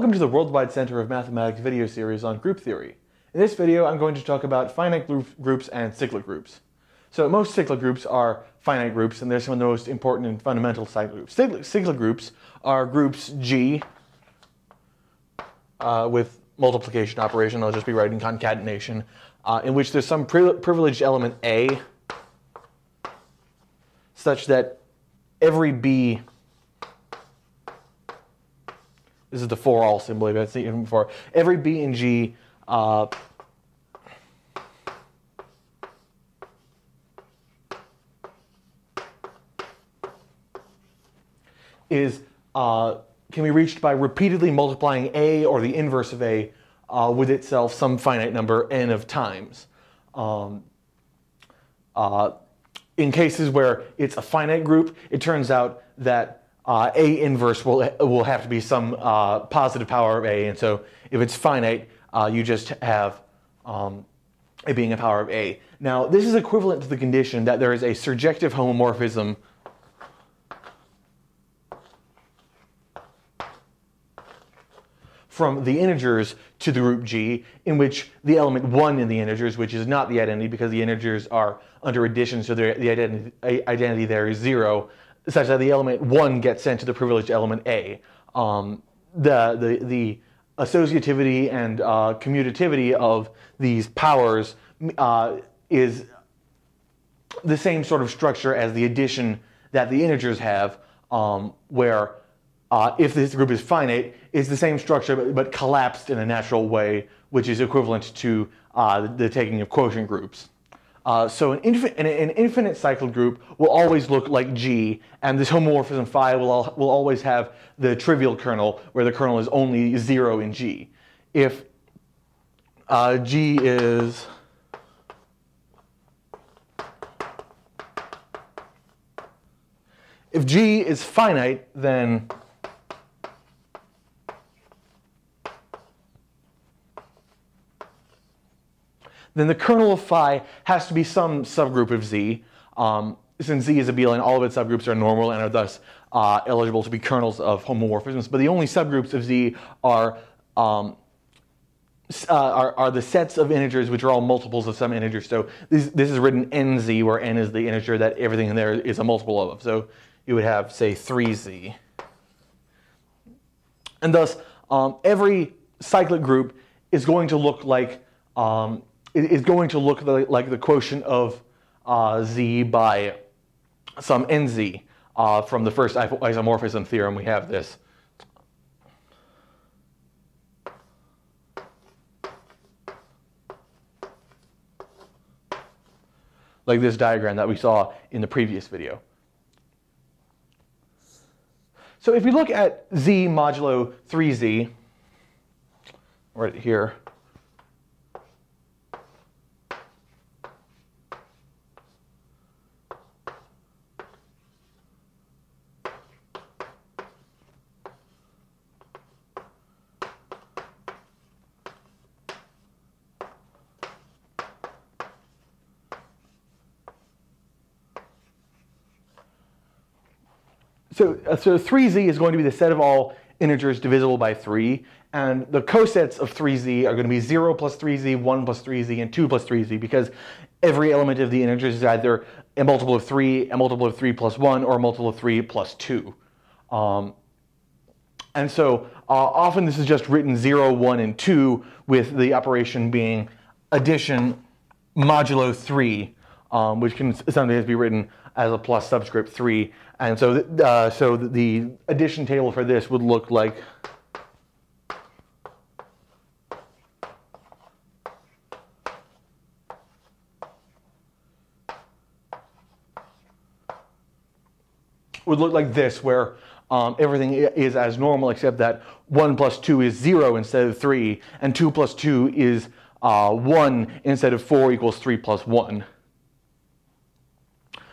Welcome to the Worldwide Center of Mathematics video series on group theory. In this video, I'm going to talk about finite groups and cyclic groups. So most cyclic groups are finite groups, and they're some of the most important and fundamental cyclic groups. Cyclic, cyclic groups are groups G uh, with multiplication operation, I'll just be writing concatenation, uh, in which there's some pri privileged element A such that every B this is the for all symbol I've seen before. Every B and G uh, is uh, can be reached by repeatedly multiplying A or the inverse of A uh, with itself some finite number n of times. Um, uh, in cases where it's a finite group, it turns out that uh, A inverse will, will have to be some uh, positive power of A. And so if it's finite, uh, you just have um, it being a power of A. Now, this is equivalent to the condition that there is a surjective homomorphism from the integers to the group G, in which the element 1 in the integers, which is not the identity because the integers are under addition, so the identity, identity there is 0, such that the element 1 gets sent to the privileged element A. Um, the, the, the associativity and uh, commutativity of these powers uh, is the same sort of structure as the addition that the integers have, um, where uh, if this group is finite, it's the same structure but, but, collapsed in a natural way, which is equivalent to uh, the taking of quotient groups. Uh, so an, infin an, an, infinite cycled group will always look like G, and this homomorphism phi will, al will always have the trivial kernel, where the kernel is only 0 in G. If uh, G is if G is finite, then then the kernel of phi has to be some subgroup of z. Um, since z is abelian, all of its subgroups are normal and are thus uh, eligible to be kernels of homomorphisms. But the only subgroups of z are, um, uh, are, are, the sets of integers which are all multiples of some integer. So this, this is written nz, where n is the integer that everything in there is a multiple of. So you would have, say, 3z. And thus, um, every cyclic group is going to look like um, is going to look like the quotient of uh, z by some nz. Uh, from the first isomorphism theorem, we have this. Like this diagram that we saw in the previous video. So if we look at z modulo 3z, right here, So, uh, so 3z is going to be the set of all integers divisible by 3. And the cosets of 3z are going to be 0 plus 3z, 1 plus 3z, and 2 plus 3z because every element of the integers is either a multiple of 3, a multiple of 3 plus 1, or a multiple of 3 plus 2. Um, and so uh, often this is just written 0, 1, and 2 with the operation being addition modulo 3, um, which can sometimes be written as a plus subscript 3. And so, uh, so the addition table for this would look like would look like this, where um, everything is as normal except that 1 plus 2 is 0 instead of 3, and 2 plus 2 is uh, 1 instead of 4 equals 3 plus 1.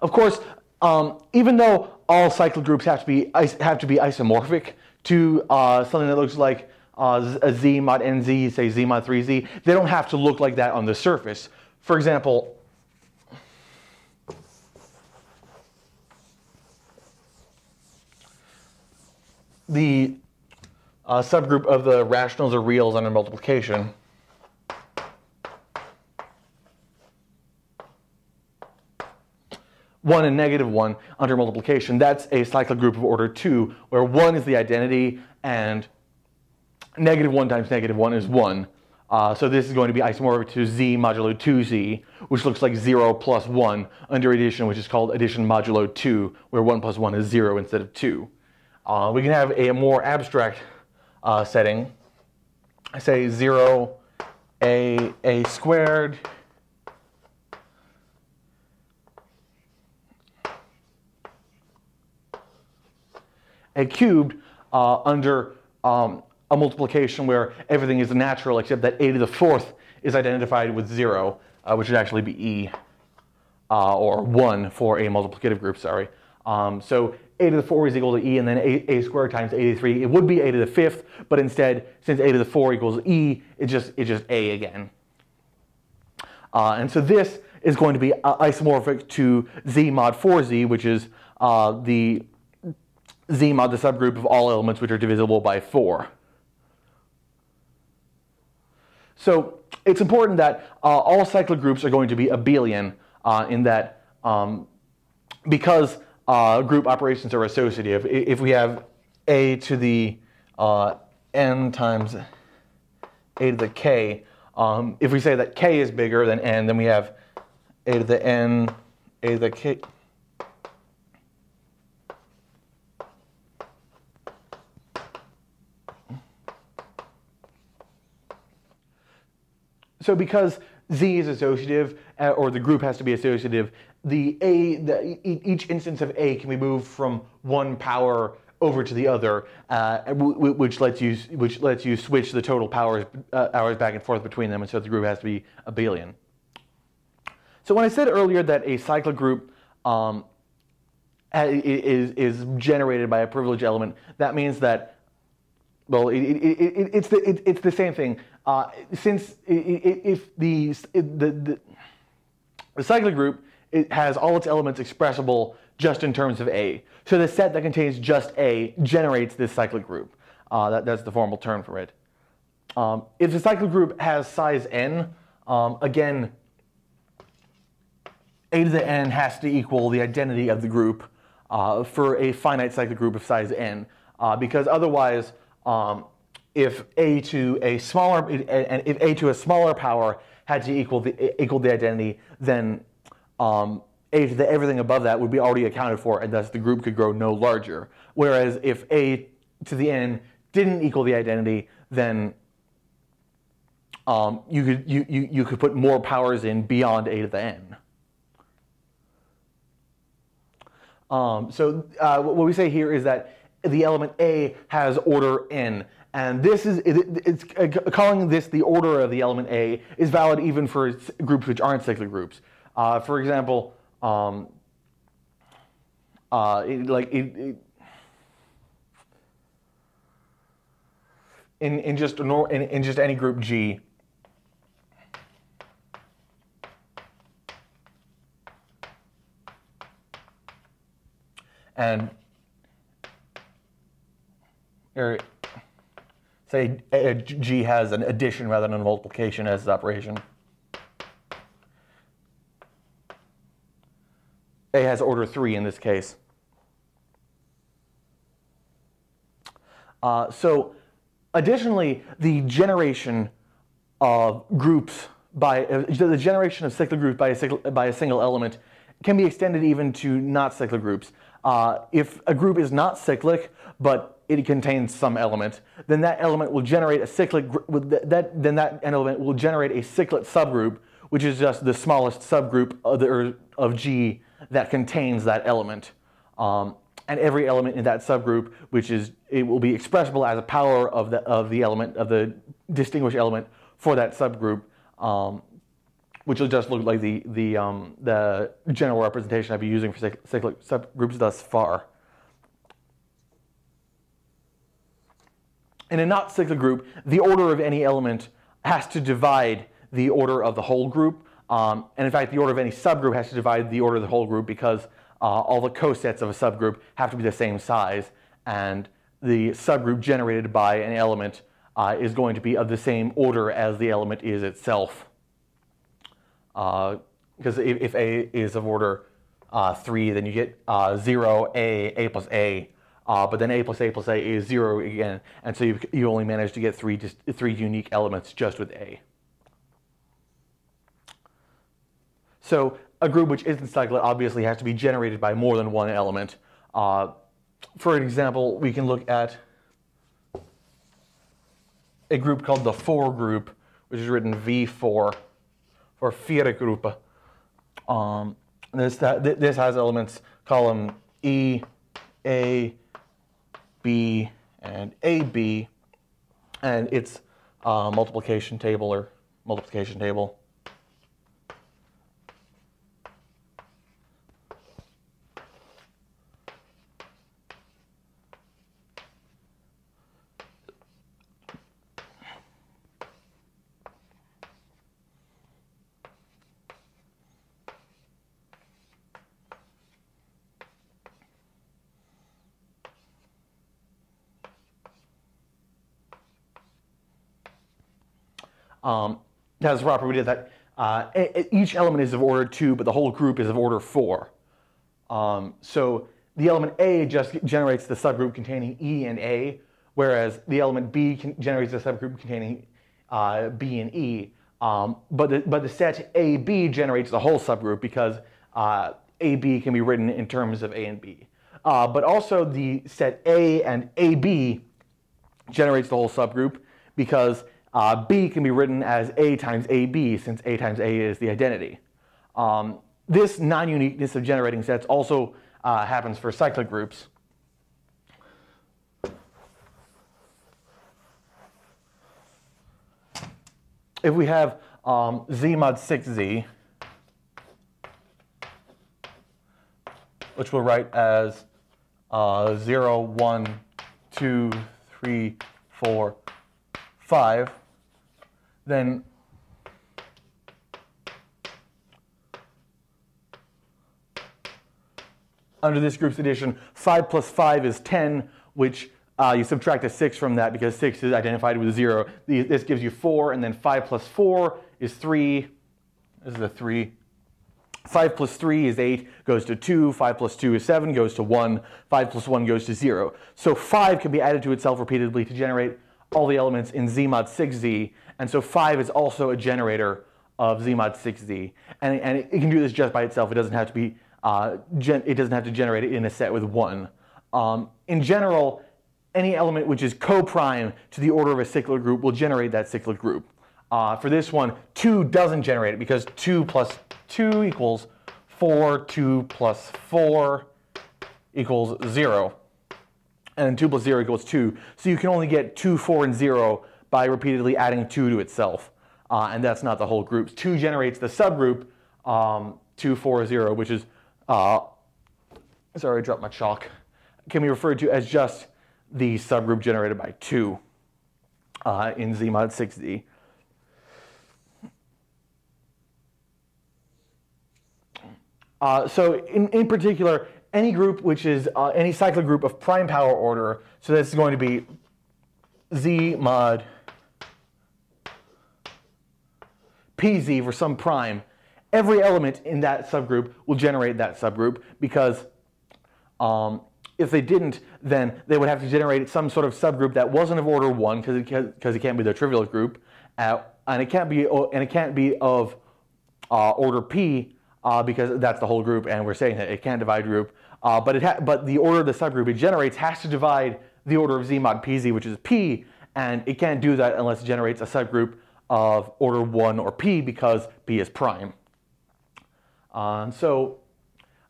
Of course, um, even though all cyclic groups have to be have to be isomorphic to uh, something that looks like uh, a z mod nz, say z mod 3z, they don't have to look like that on the surface. For example, the uh, subgroup of the rationals or reals under multiplication. One and negative one under multiplication, that's a cyclic group of order two, where one is the identity and negative one times negative one is one. Uh, so this is going to be isomorphic to z modulo 2z, which looks like 0 plus 1 under addition, which is called addition modulo 2, where 1 plus 1 is 0 instead of 2. Uh, we can have a more abstract uh, setting. I say 0 a, a squared a cubed uh, under um, a multiplication where everything is natural except that a to the fourth is identified with zero, uh, which would actually be e, uh, or one for a multiplicative group, sorry. Um, so a to the 4 is equal to e, and then a, a squared times a to the 3. It would be a to the fifth, but instead, since a to the 4 equals e, it's just, it's just a again. Uh, and so this is going to be uh, isomorphic to z mod 4z, which is uh, the z mod the subgroup of all elements which are divisible by 4. So it's important that uh, all cyclic groups are going to be abelian uh, in that um, because uh, group operations are associative, if we have a to the uh, n times a to the k, um, if we say that k is bigger than n, then we have a to the n, a to the k, So because Z is associative, uh, or the group has to be associative, the A, the, each instance of A can be moved from one power over to the other, uh, which lets you which lets you switch the total powers uh, hours back and forth between them, and so the group has to be abelian. So when I said earlier that a cyclic group um, is is generated by a privileged element, that means that well, it, it, it, it's the it's the same thing. Uh, since if the, the, the, the cyclic group it has all its elements expressible just in terms of A. So the set that contains just A generates this cyclic group. Uh, that, that's the formal term for it. Um, if the cyclic group has size n, um, again, A to the n has to equal the identity of the group uh, for a finite cyclic group of size n, uh, because otherwise um, if a to a smaller and if a to a smaller power had to equal the equal the identity, then um, a to the everything above that would be already accounted for, and thus the group could grow no larger. Whereas if a to the n didn't equal the identity, then um, you could you, you you could put more powers in beyond a to the n. Um, so uh, what we say here is that the element a has order n. And this is, it, it's uh, calling this the order of the element A is valid even for groups which aren't cyclic groups. Uh, for example, um, uh, it, like it, it, in in just in, in just any group G. And or say G has an addition rather than a multiplication as its operation. A has order 3 in this case. Uh, so additionally, the generation of groups by uh, the generation of cyclic groups by a, cycl by a single element can be extended even to not cyclic groups. Uh, if a group is not cyclic, but it contains some element, then that element will generate a cyclic, that, then that element will generate a cyclic subgroup, which is just the smallest subgroup of, the, of G that contains that element. Um, and every element in that subgroup, which is, it will be expressible as a power of the, of the element, of the distinguished element for that subgroup, um, which will just look like the, the, um, the general representation I've been using for cyclic subgroups thus far. In a not cyclic group, the order of any element has to divide the order of the whole group. Um, and in fact, the order of any subgroup has to divide the order of the whole group because uh, all the cosets of a subgroup have to be the same size. And the subgroup generated by an element uh, is going to be of the same order as the element is itself. Because uh, if, if, A is of order uh, 3, then you get uh, 0, A, A plus A. Uh, but then A plus A plus A is 0 again. And so you, you only manage to get three, just, three unique elements just with A. So a group which isn't cyclic obviously has to be generated by more than one element. Uh, for an example, we can look at a group called the 4 group, which is written V4 for vier Gruppe. Um, this, that, this has elements column E, A, B, and AB, and its uh, multiplication table or multiplication table um, has the property that uh, each element is of order 2, but the whole group is of order 4. Um, so the element A just generates the subgroup containing E and A, whereas the element B generates the subgroup containing uh, B and E. Um, but, the, but the set AB generates the whole subgroup because uh, AB can be written in terms of A and B. Uh, but also the set A and AB generates the whole subgroup because uh, B can be written as A times AB since A times A is the identity. Um, this non-uniqueness of generating sets also uh, happens for cyclic groups. If we have um, Z mod 6Z, which we'll write as uh, 0, 1, 2, 3, 4, 5, then under this group's addition, 5 plus 5 is 10, which uh, you subtract a 6 from that because 6 is identified with 0. This gives you 4, and then 5 plus 4 is 3. This is a 3. 5 plus 3 is 8, goes to 2. 5 plus 2 is 7, goes to 1. 5 plus 1 goes to 0. So 5 can be added to itself repeatedly to generate all the elements in Z mod 6Z, and so 5 is also a generator of Z mod 6Z. And, and it, can do this just by itself. It doesn't have to be, uh, it doesn't have to generate it in a set with 1. Um, in general, any element which is co-prime to the order of a cyclic group will generate that cyclic group. Uh, for this one, 2 doesn't generate it because 2 plus 2 equals 4, 2 plus 4 equals 0 and 2 plus 0 equals 2. So you can only get 2, 4, and 0 by repeatedly adding 2 to itself. Uh, and that's not the whole group. 2 generates the subgroup um, 2, 4, 0, which is, uh, sorry, I dropped my chalk, can be referred to as just the subgroup generated by 2 uh, in Zmod 6Z. Uh, so in, in particular, any group which is uh, any cyclic group of prime power order. So this is going to be Z mod PZ for some prime. Every element in that subgroup will generate that subgroup because um, if they didn't, then they would have to generate some sort of subgroup that wasn't of order one because it, it can't be the trivial group, uh, and it can't be and it can't be of uh, order P uh, because that's the whole group, and we're saying that it can't divide group. Uh, but, it but the order of the subgroup it generates has to divide the order of Z mod PZ, which is P, and it can't do that unless it generates a subgroup of order 1 or P because P is prime. Uh, so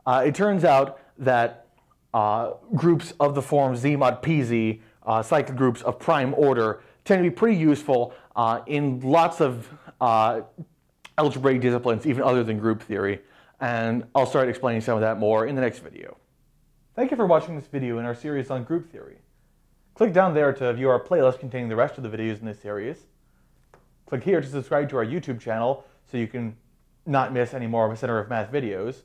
uh, it turns out that uh, groups of the form Z mod PZ, uh, cyclic groups of prime order, tend to be pretty useful uh, in lots of algebraic disciplines, even other than group theory. And I'll start explaining some of that more in the next video. Thank you for watching this video in our series on group theory. Click down there to view our playlist containing the rest of the videos in this series. Click here to subscribe to our YouTube channel so you can not miss any more of a Center of Math videos.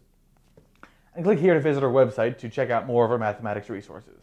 And click here to visit our website to check out more of our mathematics resources.